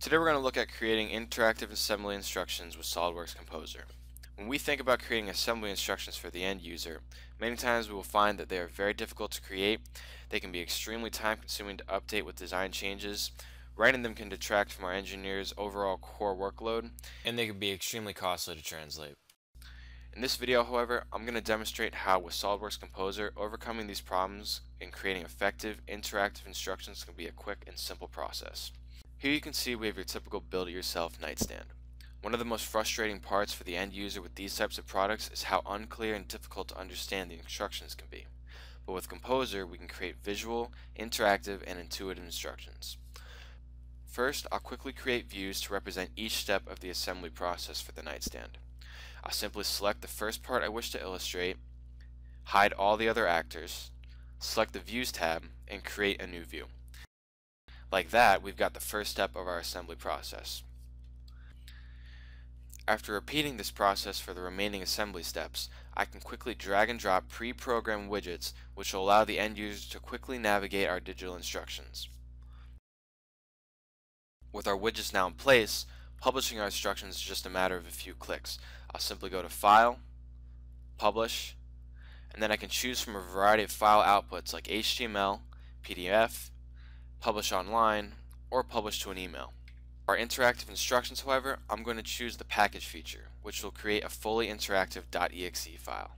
Today we're going to look at creating interactive assembly instructions with SOLIDWORKS Composer. When we think about creating assembly instructions for the end user, many times we will find that they are very difficult to create, they can be extremely time consuming to update with design changes, writing them can detract from our engineers' overall core workload, and they can be extremely costly to translate. In this video, however, I'm going to demonstrate how with SOLIDWORKS Composer, overcoming these problems and creating effective, interactive instructions can be a quick and simple process. Here you can see we have your typical build-it-yourself nightstand. One of the most frustrating parts for the end user with these types of products is how unclear and difficult to understand the instructions can be. But with Composer, we can create visual, interactive, and intuitive instructions. First, I'll quickly create views to represent each step of the assembly process for the nightstand. I'll simply select the first part I wish to illustrate, hide all the other actors, select the Views tab, and create a new view. Like that, we've got the first step of our assembly process. After repeating this process for the remaining assembly steps, I can quickly drag and drop pre-programmed widgets which will allow the end user to quickly navigate our digital instructions. With our widgets now in place, publishing our instructions is just a matter of a few clicks. I'll simply go to File, Publish, and then I can choose from a variety of file outputs like HTML, PDF, publish online, or publish to an email. For our interactive instructions, however, I'm going to choose the package feature, which will create a fully interactive .exe file.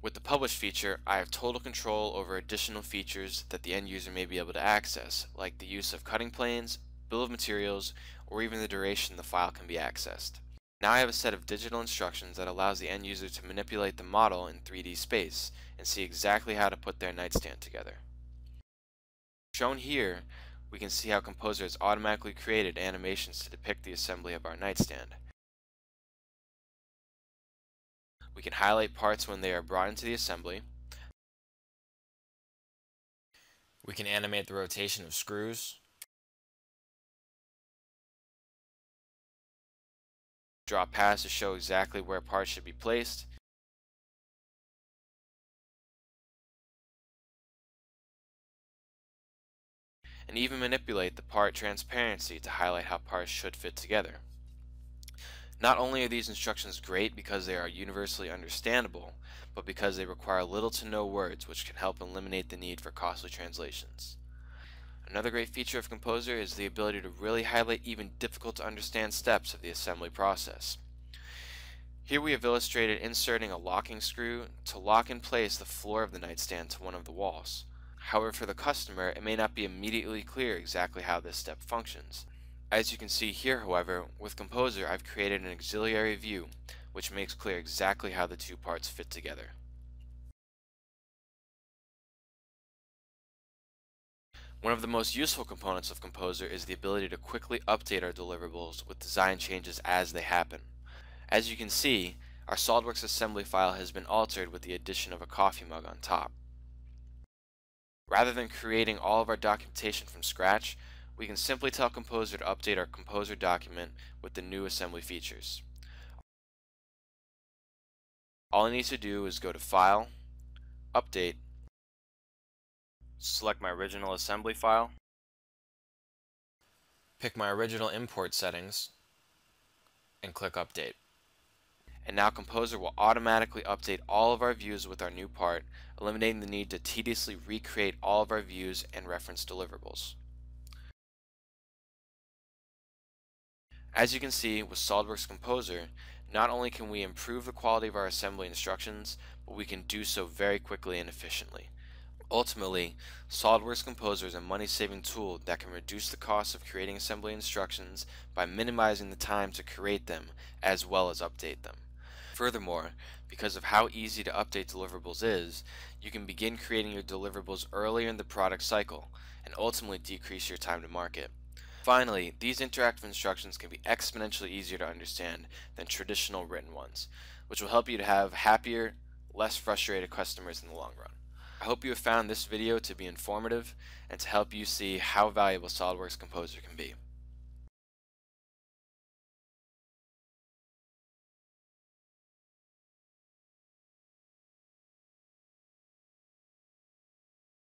With the publish feature, I have total control over additional features that the end user may be able to access, like the use of cutting planes, bill of materials, or even the duration the file can be accessed. Now I have a set of digital instructions that allows the end user to manipulate the model in 3D space and see exactly how to put their nightstand together. Shown here, we can see how Composer has automatically created animations to depict the assembly of our nightstand. We can highlight parts when they are brought into the assembly. We can animate the rotation of screws. Draw paths to show exactly where parts should be placed. And even manipulate the part transparency to highlight how parts should fit together. Not only are these instructions great because they are universally understandable, but because they require little to no words which can help eliminate the need for costly translations. Another great feature of Composer is the ability to really highlight even difficult to understand steps of the assembly process. Here we have illustrated inserting a locking screw to lock in place the floor of the nightstand to one of the walls. However, for the customer, it may not be immediately clear exactly how this step functions. As you can see here, however, with Composer I've created an auxiliary view, which makes clear exactly how the two parts fit together. One of the most useful components of Composer is the ability to quickly update our deliverables with design changes as they happen. As you can see, our SOLIDWORKS assembly file has been altered with the addition of a coffee mug on top. Rather than creating all of our documentation from scratch, we can simply tell Composer to update our Composer document with the new assembly features. All I need to do is go to File, Update, select my original assembly file, pick my original import settings, and click Update and now Composer will automatically update all of our views with our new part, eliminating the need to tediously recreate all of our views and reference deliverables. As you can see with SOLIDWORKS Composer, not only can we improve the quality of our assembly instructions, but we can do so very quickly and efficiently. Ultimately, SOLIDWORKS Composer is a money-saving tool that can reduce the cost of creating assembly instructions by minimizing the time to create them as well as update them. Furthermore, because of how easy to update deliverables is, you can begin creating your deliverables earlier in the product cycle and ultimately decrease your time to market. Finally, these interactive instructions can be exponentially easier to understand than traditional written ones, which will help you to have happier, less frustrated customers in the long run. I hope you have found this video to be informative and to help you see how valuable SOLIDWORKS Composer can be.